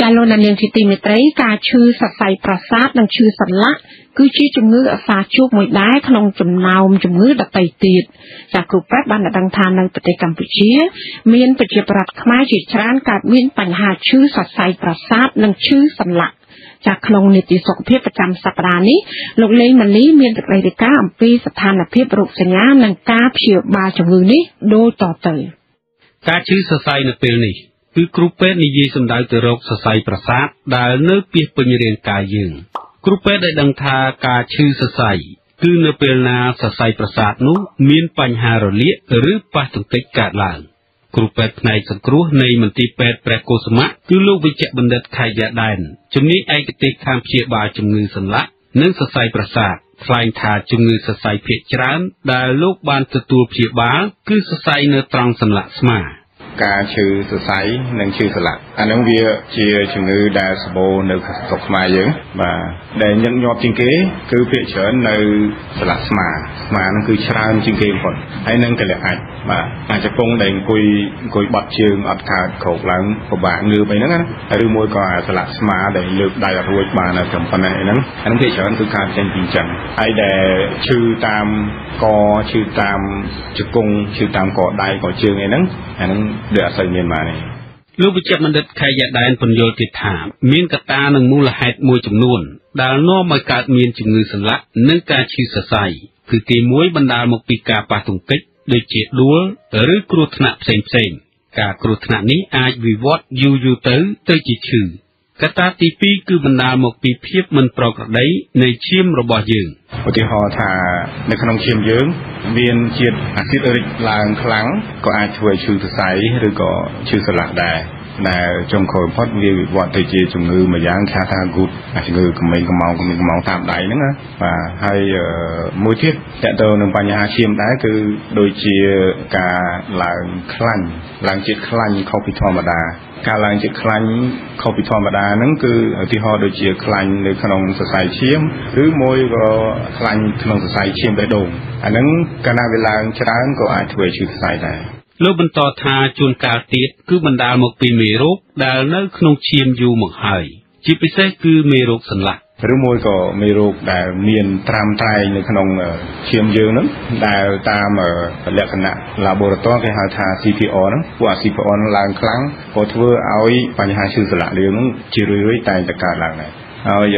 ចាលោកនាងជាទីមេត្រីការឈឺសរសៃប្រសាទនិងឈឺសន្លាក់គឺជាជំងឺអសាជួបមួយដែរក្នុងចំណោមជំងឺដទៃទៀតចាគ្រូពេទ្យបានដឹងថានៅប្រទេសកម្ពុជា មានប្រជាប្រដ្ឋខ្មែរជាច្រើនកើតមានបញ្ហាឈឺសរសៃប្រសាទនិងឈឺសន្លាក់ចាក្នុងនីតិសុខភាពប្រចាំសប្តាហ៍នេះលោកលេងម៉ាលីមានសេចក្តីរាយការណ៍អំពីស្ថានភាពរោគសញ្ញានិងការព្យាបាលជំងឺនេះដូចតទៅការឈឺសរសៃនៅពេលនេះ គឺគ្រូពេទ្យនិយាយសំដៅទៅរោគសរសៃប្រសាទដែលនៅពាសពេញរាងកាយយើងគ្រូពេទ្យได้ដឹងថាការឈឺសរសៃគឺនៅពេលណាសរសៃប្រសាទនោះមានបញ្ហារលាកឬប៉ះទង្គិចកើតឡើងគ្រូពេទ្យផ្នែកសង្គ្រោះនៃមន្ទីរពេទ្យព្រះកុសមៈគឺលោកវិជ្ជបណ្ឌិតខៃយ៉ាដែនជំនាញឯកទេសខាងព្យាបាលជំងឺសន្លាក់និងសរសៃប្រសាទថ្លែងថាជំងឺសរសៃភាគច្រើនដែលលោកបានទទួលព្យាបាលគឺសរសៃនៅត្រង់សន្លាក់ស្មា ការឈឺសរសៃនិងឈឺសន្លាក់អានឹងវាជាជំងឺដែលសម្បូរនៅស្រុកខ្មែរយើងបាទដែលញឹកញាប់ជាងគេ គឺភាគច្រើននៅសន្លាក់ស្មាស្មានឹងគឺច្រើនជាងគេបំផុតហើយនឹងកលៈអាចបាទអាចជង្គង់ដែលអង្គុយអង្គុយបត់ជើងអត់កើតក្រោកឡើងពិបាកងើបអីហ្នឹងណាឬមួយក៏អាសន្លាក់ស្មាដែលលើកដៃអត់រួចបានតែប៉ុណ្ណេះអីហ្នឹងអានឹងភាគច្រើនគឺកើតចេញពីអញ្ចឹងហើយដែលឈឺតាមកឈឺតាមជង្គង់ឈឺតាមកដៃកជើងអីហ្នឹងអាហ្នឹងដូចអត់សូវមានបានទេលោកវិជ្ជបណ្ឌិតខៃយ៉ាដែនពន្យល់ទៀតថាមានកត្តានិងមូលហេតុមួយចំនួន ដែលនាំឲ្យកើតមានជំងឺសន្លាក់និងការឈឺសរសៃគឺទី1បណ្ដាលមកពីការប៉ះទង្គិចដូចជាដួលឬគ្រោះថ្នាក់ផ្សេងផ្សេងការគ្រោះថ្នាក់នេះអាចវិវត្តយូរយូរទៅទៅជាឈឺ កត្តាទី2គឺបណ្ដាលមកពីភាពមិនប្រក្រតីនៃឈាមរបស់យើងឧទាហរណ៍ថានៅក្នុងឈាមយើង មានជាតិអាស៊ីតរិកឡើងខ្លាំងក៏អាចធ្វើឲ្យឈឺសរសៃឬក៏ឈឺសន្លាក់ដែរ ដែលចុងក្រោយបំផុតវាវិវត្តទៅជាជំងឺមួយយ៉ាងគេថា good ជំងឺកម្មេងកម្ងកម្មេងកម្ងតាមដៃហ្នឹងណាបាទហើយមួយទៀតតកតទៅនឹងបញ្ហាឈាមដែរគឺដូចជាការឡើងខ្លាញ់ឡើងជាតិខ្លាញ់ខុសពីធម្មតាការឡើងជាតិខ្លាញ់ខុសពីធម្មតាហ្នឹងគឺឧទាហរណ៍ដូចជាខ្លាញ់នៅក្នុងសរសៃឈាមឬមួយក៏ខ្លាញ់ក្នុងសរសៃឈាមបេះដូងអាហ្នឹងកាលណាវាឡើងច្រើនក៏អាចធ្វើឲ្យឈឺសរសៃដែរ លោកបន្តថាជួនកាលទៀតគឺបណ្ដាលមកពីមេរោគដែលនៅក្នុងឈាមយូរមកហើយជាពិសេសគឺមេរោគសន្លាក់ឬមួយក៏មេរោគដែលមានត្រាំត្រែងនៅក្នុងឈាមយើងហ្នឹងដែលតាមលក្ខណៈ laboratory គេហៅថា CPR ហ្នឹងពួកអា CPR ហ្នឹងឡើងខ្លាំងក៏ធ្វើឲ្យបញ្ហាឈឺសន្លាក់រាងហ្នឹងជារឿយៗតែងតែកើតឡើងដែរហើយ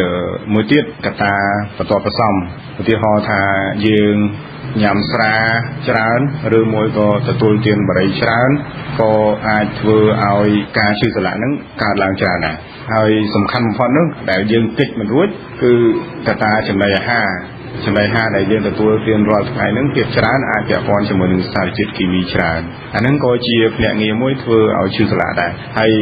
មួយទៀតកត្តាបន្ទាប់ផ្សំឧទាហរណ៍ថាយើង ញ៉ាំស្រាច្រើនឬមួយក៏ទទួលទានបារីច្រើនក៏អាចធ្វើឲ្យការឈឺសន្លាក់ហ្នឹងកើតឡើងច្រើនដែរហើយសំខាន់បំផុតនោះដែលយើងគិតមិនរួចគឺកត្តាចំណីអាហារចំណីអាហារដែលយើងទទួលទានរាល់ថ្ងៃហ្នឹងភាគច្រើនអាចពាក់ព័ន្ធជាមួយនឹងសារជាតិគីមីច្រើនអាហ្នឹងក៏ជាភ្នាក់ងារមួយធ្វើឲ្យឈឺសន្លាក់ដែរហើយ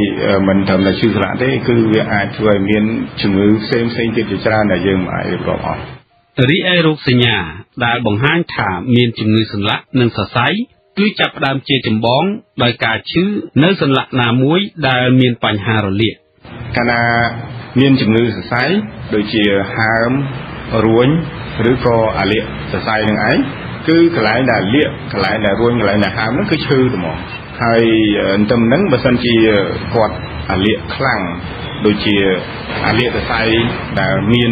មិនត្រឹមតែឈឺសន្លាក់ទេគឺវាអាចធ្វើឲ្យមានជំងឺផ្សេងផ្សេងទៀតជាច្រើនដែលយើងមិនអាចរៀបរាប់អស់ រីឯរោគសញ្ញា ដែលបង្ហាញថាមានជំងឺសន្លាក់និងសរសៃគឺចាប់ផ្ដើមជាចម្បងដោយការឈឺនៅសន្លាក់ណាមួយដែលមានបញ្ហារលាកកាលណាមានជំងឺសរសៃដូចជាហើមរួញឬក៏អាលៀកសរសៃនឹងឯងគឺកន្លែងដែលលាកកន្លែងដែលរួញកន្លែងដែលហើមហ្នឹងគឺឈឺត្មងហើយអន្ទឹមហ្នឹងបើសិនជាគាត់អាលៀកខ្លាំង ដូចជាអាលៀកសរសៃដែលមាន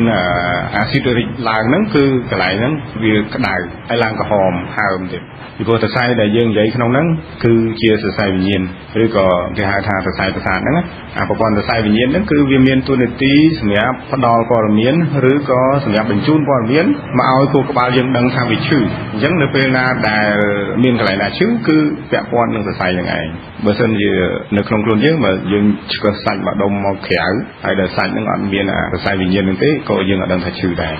អាស៊ីតរិកឡើងហ្នឹងគឺកន្លែងហ្នឹងវាក្តៅហើយឡើងក្រហមហើមទៀតពីព្រោះសរសៃដែលយើងនិយាយក្នុងហ្នឹងគឺជាសរសៃវិញ្ញាណឬក៏គេហៅថាសរសៃប្រសាទហ្នឹងអាប្រព័ន្ធសរសៃវិញ្ញាណហ្នឹងគឺវាមានតួនាទីសម្រាប់ផ្ដល់ព័ត៌មានឬក៏សម្រាប់បញ្ជូនព័ត៌មានមកឲ្យខួរក្បាលយើងដឹងថាវាឈឺអញ្ចឹងនៅពេលណាដែលមានកន្លែងណាឈឺគឺពាក់ព័ន្ធនឹងសរសៃហ្នឹងឯងបើសិនជានៅក្នុងខ្លួនយើងបើយើងឆ្កឹះសាច់មកដុំមកក្រៅហើយដល់សាច់ហ្នឹងអត់មានសរសៃវិញ្ញាណហ្នឹងទេក៏យើងអត់ដឹងថាឈឺដែរ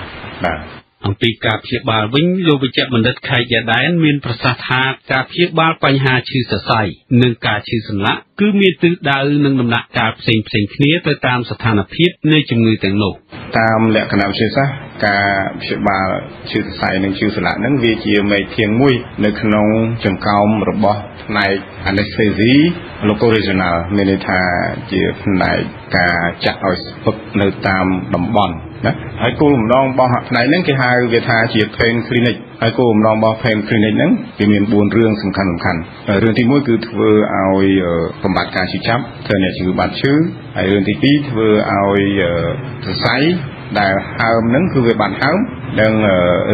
បាទ អំពីការព្យាបាលវិញលោកវិជ្ជបណ្ឌិតខេកយ៉ាដែនមានប្រសាសន៍ថាការព្យាបាលបញ្ហាឈឺសរសៃនិងការឈឺសន្លាក់គឺមានទិសដៅនិងដំណាក់កាលផ្សេងផ្សេងគ្នាទៅតាមស្ថានភាពនៃជំងឺទាំងនោះតាមលក្ខណៈវិទ្យាសាស្ត្រការព្យាបាលឈឺសរសៃនិងឈឺសន្លាក់ហ្នឹងវាជាមេធាងមួយ នៅក្នុងចង្កោមរបស់ផ្នែក anesthesia local regional មានន័យថាជាផ្នែកការចាក់ឲ្យស្ពឹកនៅតាមតំបន់ ណាហើយគោលបំណងរបស់ផ្នែកហ្នឹងគេហៅវាថាជា pain clinic ហើយគោលបំណងរបស់ Pain Clinic ហ្នឹងវាមាន4រឿងសំខាន់សំខាន់រឿងទី1គឺធ្វើឲ្យបំបត្តិការឈឺចាប់ធ្វើអ្នកជំងឺបាត់ឈឺហើយរឿងទី2ធ្វើឲ្យសរសៃដែលហើមហ្នឹងគឺវាបាត់ហើមនិង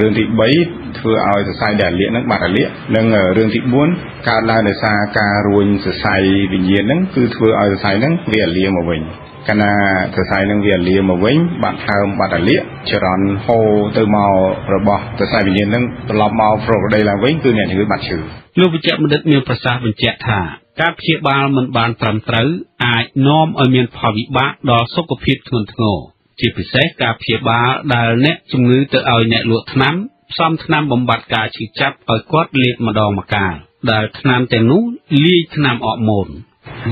រឿងទី3ធ្វើឲ្យសរសៃដែលលាកហ្នឹងបាត់រលាកនិងរឿងទី4កើតឡើងដោយសារការរួញសរសៃវិញ្ញាណហ្នឹងគឺធ្វើឲ្យសរសៃហ្នឹងវាលាមកវិញ កាលណាសរសៃនឹងវាលាមកវិញបាត់ហើមបាត់រលាកចរន្តហូរទៅមករបស់សរសៃវិញ្ញាណនឹងត្រឡប់មកប្រកដីឡើងវិញគឺអ្នកជំងឺបាត់ឈឺលោកវិជ្ជបណ្ឌិតមានប្រសាសន៍បញ្ជាក់ថាការព្យាបាលមិនបានត្រឹមត្រូវអាចនាំឲ្យមានផលវិបាកដល់សុខភាពធ្ងន់ធ្ងរជាពិសេសការព្យាបាលដែលអ្នកជំងឺទៅឲ្យអ្នកលក់ថ្នាំផ្សំថ្នាំបំបត្តិការឈឺចាប់ឲ្យគាត់លេបម្ដងម្កាលដែលថ្នាំទាំងនោះលាយថ្នាំអរម៉ូន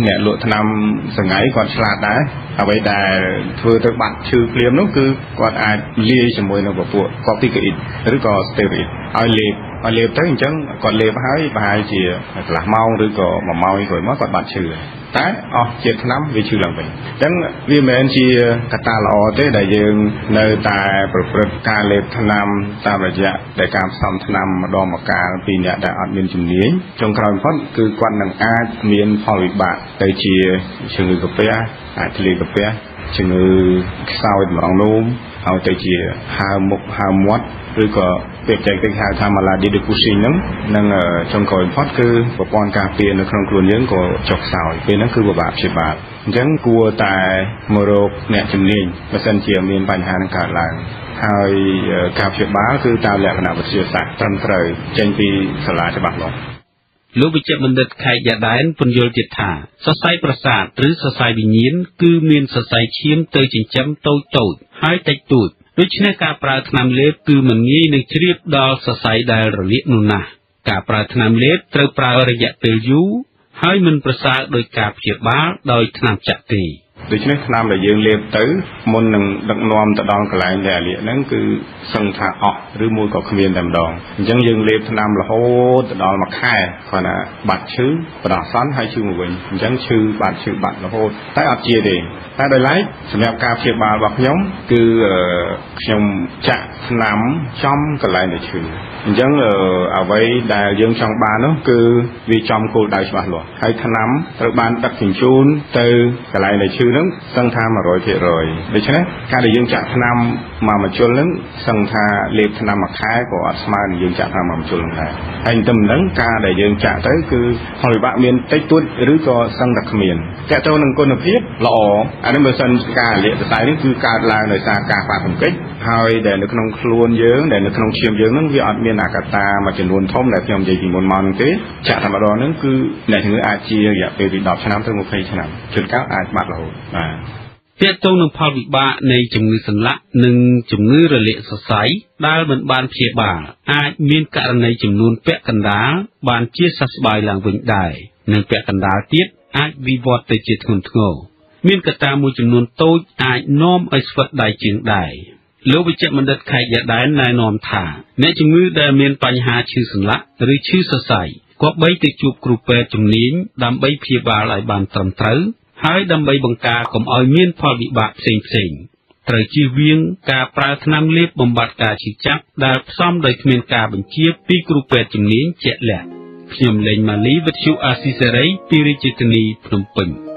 អ្នកលក់ថ្នាំសង្ហៃគាត់ឆ្លាតដែរ អ្វីដែលធ្វើទៅបាត់ឈឺភ្លាមនោះគឺគាត់អាចលាយជាមួយនឹងពពួកកូទីកូអ៊ីតឬក៏ស្តេរ៉ុយឲ្យលេបឲ្យលេបទៅអញ្ចឹងគាត់លេបហើយប្រហែលជាកន្លះម៉ោងឬក៏1ម៉ោងក្រោយមកគាត់បាត់ឈឺតែអស់ជាតិថ្នាំវាឈឺឡើងវិញអញ្ចឹងវាមិនមែនជាកត្តាល្អទេដែលយើងនៅតែប្រព្រឹត្តការលេបថ្នាំតាមរយៈដែលការផ្សំថ្នាំម្ដងម្កាលពីអ្នកដែលអត់មានជំនាញចុងក្រោយបំផុតគឺគាត់នឹងអាចមានផលវិបាកទៅជាជំងឺកាពះអាចធ្លាយកាពះជំងឺខ្សោយតម្រងនោមហើយទៅជាហើមមុខហើមមាត់ឬក៏ពាក្យចែកទៅហៅថា malady diffusing ហ្នឹងនឹងចុងក្រោយបំផុតគឺប្រព័ន្ធការពារនៅក្នុងខ្លួនយើងក៏ចុះខ្សោយពេលហ្នឹងគឺពិបាកព្យាបាលអញ្ចឹងគួរតែមករកអ្នកជំនាញបើសិនជាមានបញ្ហានឹងកើតឡើងហើយការព្យាបាលគឺតាមលក្ខណៈវិទ្យាសាស្ត្រត្រឹមត្រូវចេញពីសាលាច្បាស់លាស់ លោកវិជ្ជបណ្ឌិតខេកយ៉ាដែនពន្យល់ទៀតថាសរសៃប្រសាទឬសរសៃវិញ្ញាណគឺមានសរសៃឈាមទៅចិញ្ចឹមតូចតូចហើយតិចតួចដូច្នេះការប្រើថ្នាំលេបគឺមិនងាយនឹងជ្រាបដល់សរសៃដែលរលាកនោះណាស់ការប្រើថ្នាំលេបត្រូវប្រើរយៈពេលយូរហើយមិនប្រសើរដោយការព្យាបាលដោយថ្នាំចាក់ទេ ដូច្នេះថ្នាំដែលយើងលេបទៅមុននឹងដឹកនាំទៅដល់កន្លែងដែលអាលៀកហ្នឹងគឺសឹងថាអស់ឬមួយក៏គ្មានតែម្ដងអញ្ចឹងយើងលេបថ្នាំរហូតទៅដល់មួយខែគ្រាន់តែបាត់ឈឺបដោះសន់ហើយឈឺមកវិញអញ្ចឹងឈឺបាត់ឈឺបាត់រហូតតែអត់ជាទេតែដោយឡែកសម្រាប់ការព្យាបាលរបស់ខ្ញុំគឺខ្ញុំចាក់ថ្នាំចំកន្លែងដែលឈឺអញ្ចឹងអ្វីដែលយើងចង់បាននោះគឺវាចំគោលដៅច្បាស់លាស់ហើយថ្នាំត្រូវបានដឹកជញ្ជូនទៅកន្លែងដែលឈឺហ្នឹងសឹងថា100%ដូច្នេះការដែលយើងចាក់ថ្នាំមួយមជុលហ្នឹងសឹងថាលេបថ្នាំមួយខែក៏អត់ស្មើនឹងយើងចាក់ថ្នាំមួយមជុលហ្នឹងដែរហើយទៅមិនដឹងការដែលយើងចាក់ទៅគឺផលវិបាកមានតិចតួចឬក៏សឹងតែគ្មាន តើតើនឹងគុណភាពល្អអានេះបើសិនការលាកសរសៃនេះគឺកើតឡើងដោយសារការប៉ះទង្គិចហើយដែលនៅក្នុងខ្លួនយើងដែលនៅក្នុងឈាមយើងហ្នឹងវាអត់មានអាកតាមួយចំនួនធំដែលខ្ញុំនិយាយពីមុនមកហ្នឹងទេចាក់តែម្ដងហ្នឹងគឺអ្នកជំងឺអាចជារយៈពេលពី10ឆ្នាំទៅ20ឆ្នាំជួនកាលអាចបាត់រហូតបាទទាក់ទងនឹងផលវិបាកនៃជំងឺសន្លាក់និងជំងឺរលាកសរសៃដែលមិនបានព្យាបាលអាចមានករណីចំនួនពាក់កណ្ដាលបានជាសះស្បើយឡើងវិញដែរនិងពាក់កណ្ដាលទៀត អាចវិវត្តទៅជាធ្ងន់ធ្ងរមានកត្តាមួយចំនួនតូចអាចនាំឲ្យស្វិតដៃជើងដែរលោកវិជ្ជបណ្ឌិតខេកយ៉ាដែនណែនាំថាអ្នកជំងឺដែលមានបញ្ហាឈឺសន្លាក់ឬឈឺសរសៃគប្បីទៅជួបគ្រូពេទ្យជំនាញដើម្បីព្យាបាលឲ្យបានត្រឹមត្រូវហើយដើម្បីបង្ការកុំឲ្យមានផលវិបាកផ្សេងផ្សេងត្រូវជៀសវាងការប្រើថ្នាំលេបបំបត្តិការឈឺចាប់ដែលផ្សំដោយគ្មានការបញ្ជាពីគ្រូពេទ្យជំនាញជាក់លាក់ ខ្ញុំលេងម៉ាលីវិទ្យុអាស៊ីសេរីពីរាជធានីភ្នំពេញ